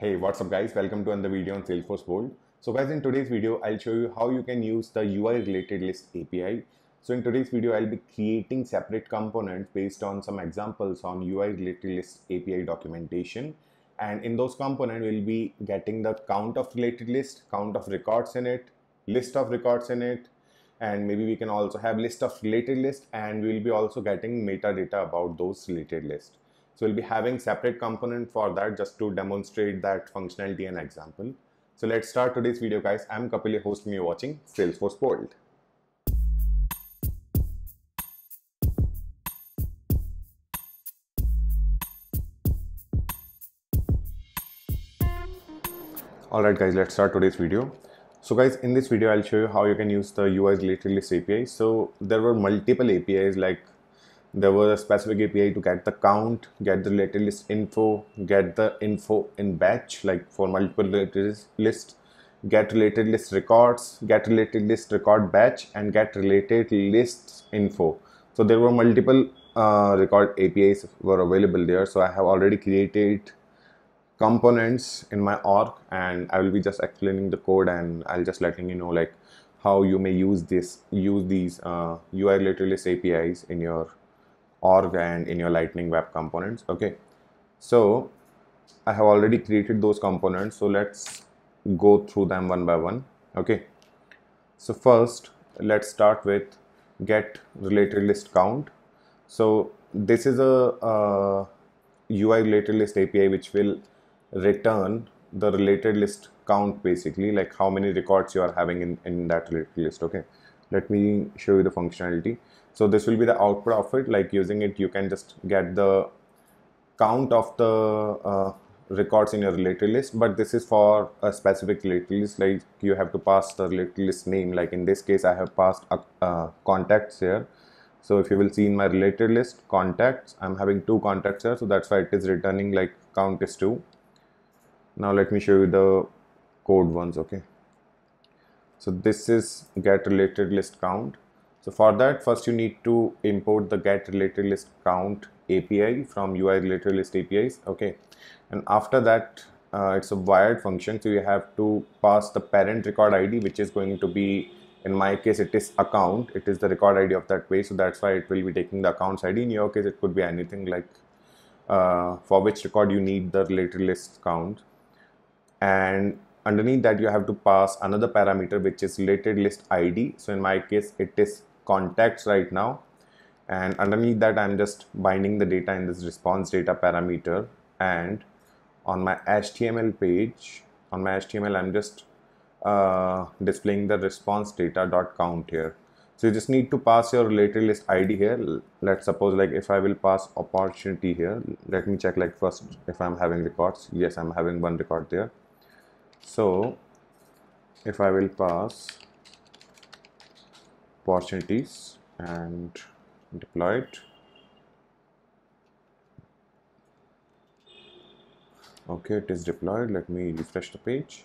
Hey, what's up guys? Welcome to another video on Salesforce Bolt. So guys, in today's video, I'll show you how you can use the UI related list API. So in today's video, I'll be creating separate components based on some examples on UI related list API documentation. And in those components, we'll be getting the count of related list, count of records in it, list of records in it, and maybe we can also have list of related list and we'll be also getting metadata about those related list. So we'll be having separate component for that just to demonstrate that functionality and example. So let's start today's video guys. I'm Kapil, your host you're watching Salesforce Bolt. Alright guys, let's start today's video. So guys, in this video, I'll show you how you can use the UI related list API. So there were multiple APIs like there was a specific API to get the count, get the related list info, get the info in batch, like for multiple related list, get related list records, get related list record batch, and get related lists info. So there were multiple uh, record APIs were available there. So I have already created components in my org and I will be just explaining the code and I'll just letting you know like how you may use this use these uh, UI related list APIs in your org and in your lightning web components okay? So i have already created those components so let's go through them one by one okay? So first let's start with get related list count. So this is a, ui related list api which will return the related list count basically like how many records you are having in, in that related list okay let me show you the functionality. So this will be the output of it. Like using it you can just get the count of the uh, records in your related list but this is for a specific related list. Like you have to pass the related list name. Like in this case i have passed uh, contacts here. So if you will see in my related list contacts i'm having two contacts here. So that's why it is returning like count is two. Now let me show you the code ones okay so this is get related list count so for that, first you need to import the get related list count API from UI related list APIs. Okay. And after that, uh, it's a wired function. So you have to pass the parent record ID, which is going to be, in my case, it is account. It is the record ID of that page. So that's why it will be taking the accounts ID. In your case, it could be anything like uh, for which record you need the related list count. And underneath that, you have to pass another parameter, which is related list ID. So in my case, it is contacts right now. And underneath that I'm just binding the data in this response data parameter. And on my HTML page on my HTML I'm just uh, displaying the response data dot count here. So you just need to pass your related list ID here. Let's suppose like if I will pass opportunity here let me check like first if I'm having records. Yes I'm having one record there so if I will pass opportunities and deploy it okay it is deployed. Let me refresh the page.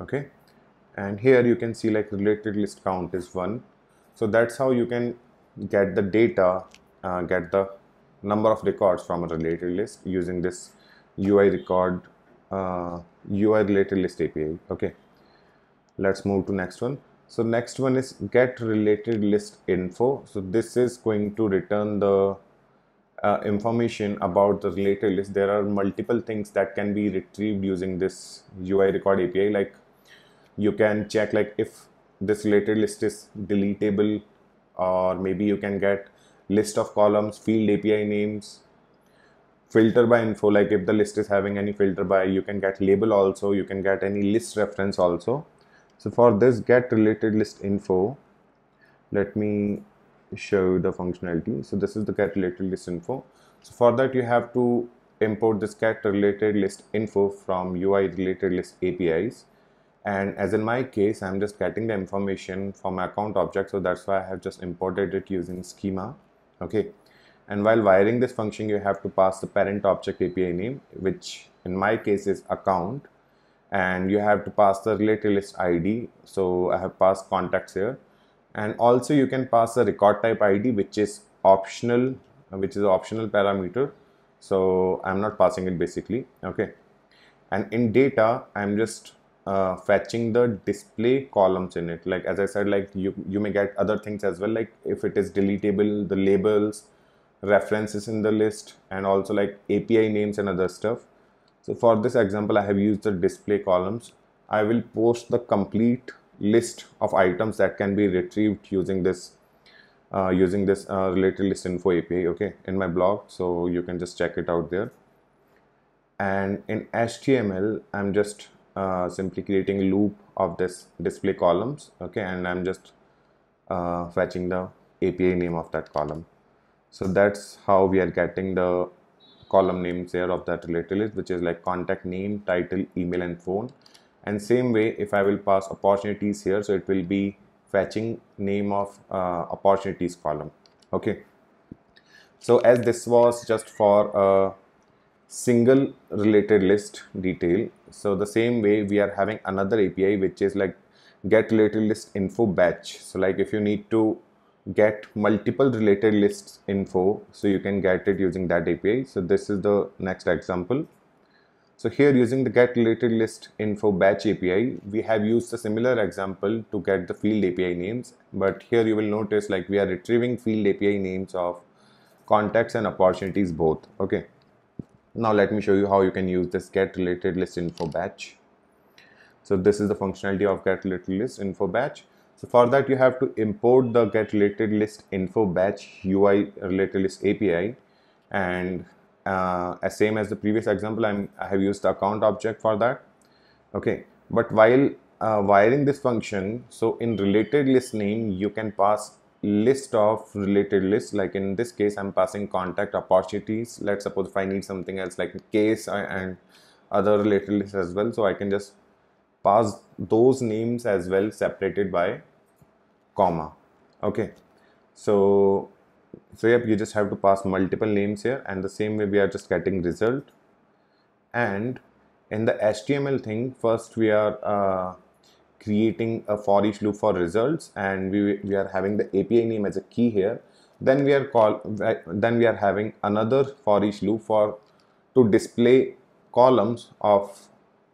Okay and here you can see like related list count is one. So that's how you can get the data uh, get the number of records from a related list using this UI record uh, UI related list API. Okay, let's move to next one. So next one is get related list info. So this is going to return the uh, information about the related list. There are multiple things that can be retrieved using this UI record API. Like you can check like if this related list is deletable or maybe you can get list of columns, field API names, filter by info like if the list is having any filter by you can get label also you can get any list reference also. So for this get related list info let me show the functionality. So this is the get related list info. So for that you have to import this get related list info from UI related list APIs and as in my case I'm just getting the information from account object. So that's why I have just imported it using schema okay? And while wiring this function you have to pass the parent object API name which in my case is account. And you have to pass the related list ID so I have passed contacts here. And also you can pass the record type ID which is optional which is optional parameter. So i'm not passing it basically. Okay? And in data i'm just uh, fetching the display columns in it. Like as i said like you you may get other things as well like if it is deletable the labels references in the list and also like api names and other stuff. So for this example i have used the display columns. I will post the complete list of items that can be retrieved using this uh, using this uh, related list info api okay in my blog. So you can just check it out there. And in html i'm just uh, simply creating a loop of this display columns okay and I'm just uh, fetching the API name of that column. So that's how we are getting the column names here of that related list which is like contact name title email and phone. And same way if I will pass opportunities here so it will be fetching name of uh, opportunities column okay. So as this was just for a single related list detail so the same way we are having another api which is like get related list info batch. So like if you need to get multiple related lists info so you can get it using that api so this is the next example. So here using the get related list info batch api we have used a similar example to get the field api names. But here you will notice like we are retrieving field api names of contacts and opportunities both. Okay now let me show you how you can use this get related list info batch. So this is the functionality of get related list info batch. So for that you have to import the get related list info batch ui related list api and uh, as same as the previous example I'm, i have used the account object for that. Okay. But while uh, wiring this function so in related list name you can pass list of related lists. Like in this case i'm passing contact opportunities. Let's suppose if i need something else like case and other related lists as well. So i can just pass those names as well separated by comma. Okay. So so yep you just have to pass multiple names here. And the same way we are just getting result. And in the html thing first we are uh, creating a for each loop for results and we, we are having the API name as a key here. Then we are call then we are having another for each loop for to display columns of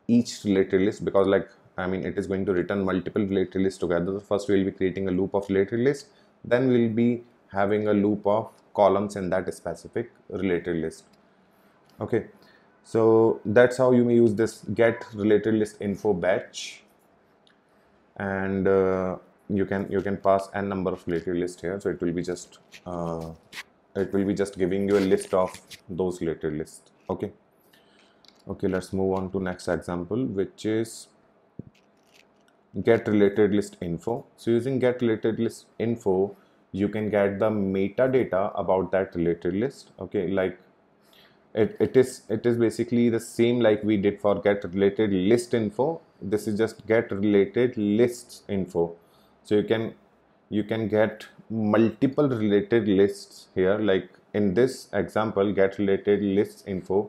each related list because like I mean it is going to return multiple related lists together. First we will be creating a loop of related list then we will be having a loop of columns in that specific related list. Okay. So that's how you may use this get related list info batch and uh, you can you can pass n number of related list here. So it will be just uh, it will be just giving you a list of those related lists okay. Okay let's move on to next example which is get related list info. So using get related list info you can get the metadata about that related list. Okay like it, it is it is basically the same like we did for get related list info. This is just get related lists info. So you can you can get multiple related lists here. Like in this example get related lists info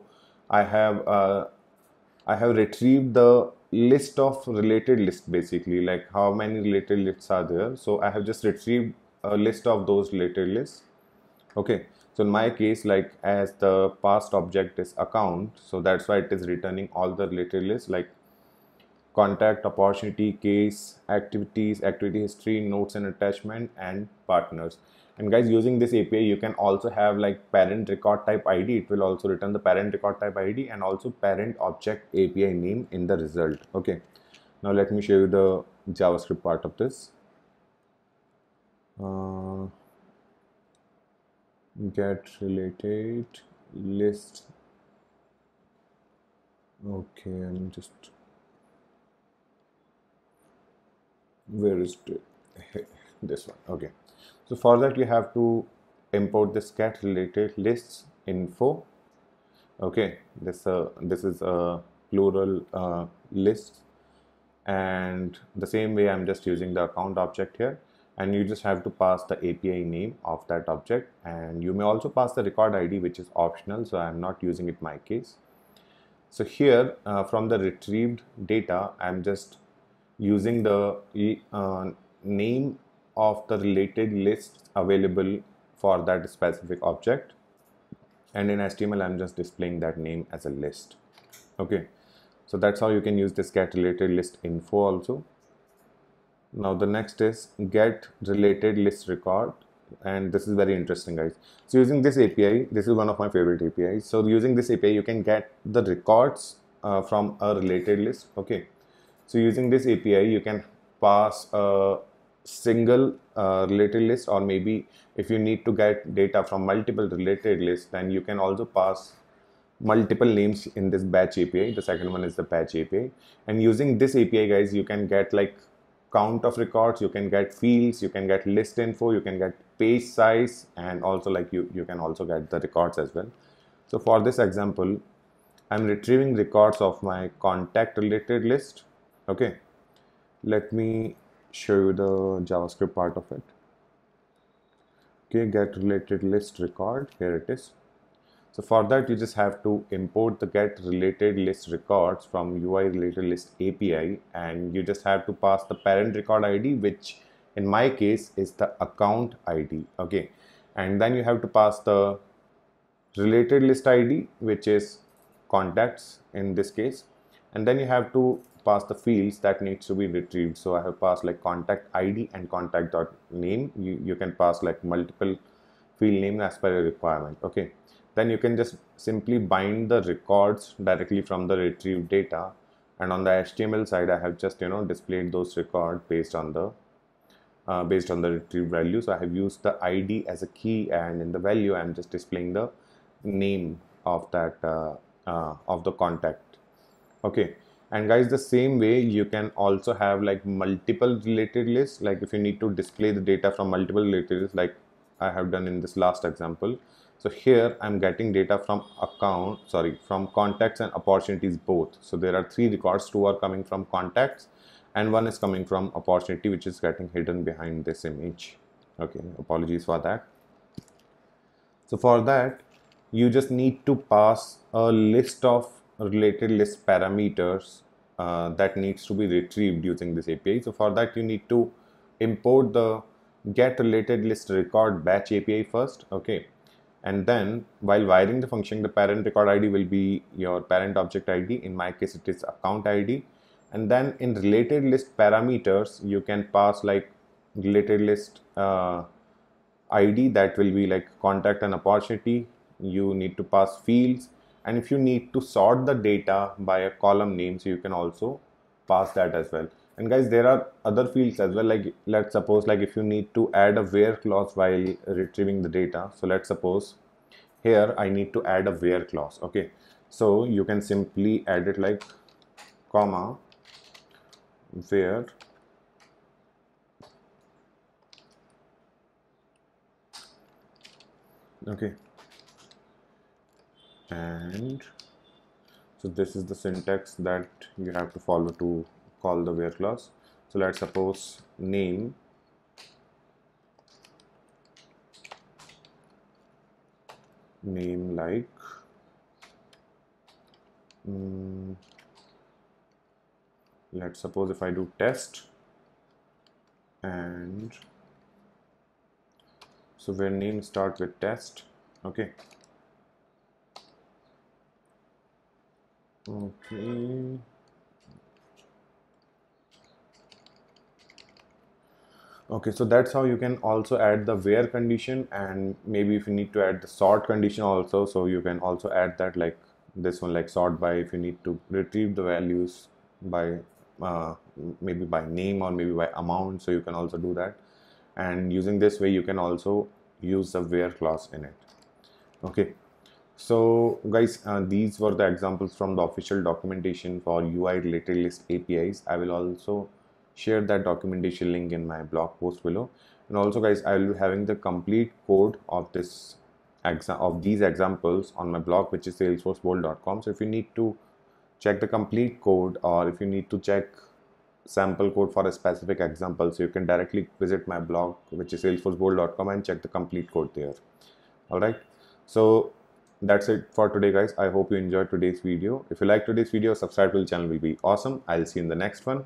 i have uh, i have retrieved the list of related lists basically. Like how many related lists are there. So i have just retrieved a list of those related lists. Okay so in my case like as the past object is account so that's why it is returning all the related lists like contact, opportunity, case, activities, activity history, notes and attachment, and partners. And guys, using this API, you can also have like parent record type ID. It will also return the parent record type ID and also parent object API name in the result. Okay. Now let me show you the JavaScript part of this. Uh, get related list. Okay, I'm just where is it? this one okay so for that you have to import this get related lists info okay this uh, this is a plural uh, list and the same way i'm just using the account object here and you just have to pass the api name of that object. And you may also pass the record id which is optional so i'm not using it in my case. So here uh, from the retrieved data i'm just using the uh, name of the related lists available for that specific object. And in HTML I'm just displaying that name as a list. Okay. So that's how you can use this get related list info also now the next is get related list record. And this is very interesting guys. So using this api this is one of my favorite apis so using this api you can get the records uh, from a related list. Okay. So using this api you can pass a single uh, related list or maybe if you need to get data from multiple related lists then you can also pass multiple names in this batch api the second one is the batch api and using this api guys you can get like count of records you can get fields you can get list info you can get page size and also like you you can also get the records as well. So for this example i'm retrieving records of my contact related list okay? Let me show you the javascript part of it. Okay get related list record here it is so for that, you just have to import the get related list records from UI related list API and you just have to pass the parent record ID, which in my case is the account ID. Okay. And then you have to pass the related list ID, which is contacts in this case. And then you have to pass the fields that needs to be retrieved. So I have passed like contact ID and contact dot name. You, you can pass like multiple field name as per your requirement. Okay then you can just simply bind the records directly from the retrieved data. And on the HTML side I have just you know displayed those records based on the uh, based on the retrieved value. So I have used the ID as a key and in the value I'm just displaying the name of that uh, uh, of the contact. Okay. And guys the same way you can also have like multiple related lists. Like if you need to display the data from multiple related lists like I have done in this last example so here I'm getting data from account, sorry, from contacts and opportunities both. So there are three records, two are coming from contacts and one is coming from opportunity which is getting hidden behind this image. Okay, apologies for that. So for that, you just need to pass a list of related list parameters uh, that needs to be retrieved using this API. So for that, you need to import the get related list record batch API first. Okay and then while wiring the function the parent record id will be your parent object id in my case it is account id and then in related list parameters you can pass like related list uh, id that will be like contact and opportunity. You need to pass fields. And if you need to sort the data by a column name so you can also pass that as well and guys there are other fields as well like let's suppose like if you need to add a where clause while retrieving the data. So let's suppose here I need to add a where clause okay? So you can simply add it like comma where okay? And so this is the syntax that you have to follow to call the where clause. So let's suppose name. Name like um, let's suppose if I do test and so where name start with test okay. Okay okay so that's how you can also add the where condition and maybe if you need to add the sort condition also so you can also add that like this one like sort by if you need to retrieve the values by uh, maybe by name or maybe by amount so you can also do that. And using this way you can also use the where clause in it. Okay so guys uh, these were the examples from the official documentation for UI related list APIs I will also share that documentation link in my blog post below. And also guys i will be having the complete code of this exam of these examples on my blog which is salesforcebolt.com so if you need to check the complete code or if you need to check sample code for a specific example so you can directly visit my blog which is salesforcebolt.com and check the complete code there. All right? So that's it for today guys. I hope you enjoyed today's video. If you like today's video subscribe to the channel. Will be awesome. I'll see you in the next one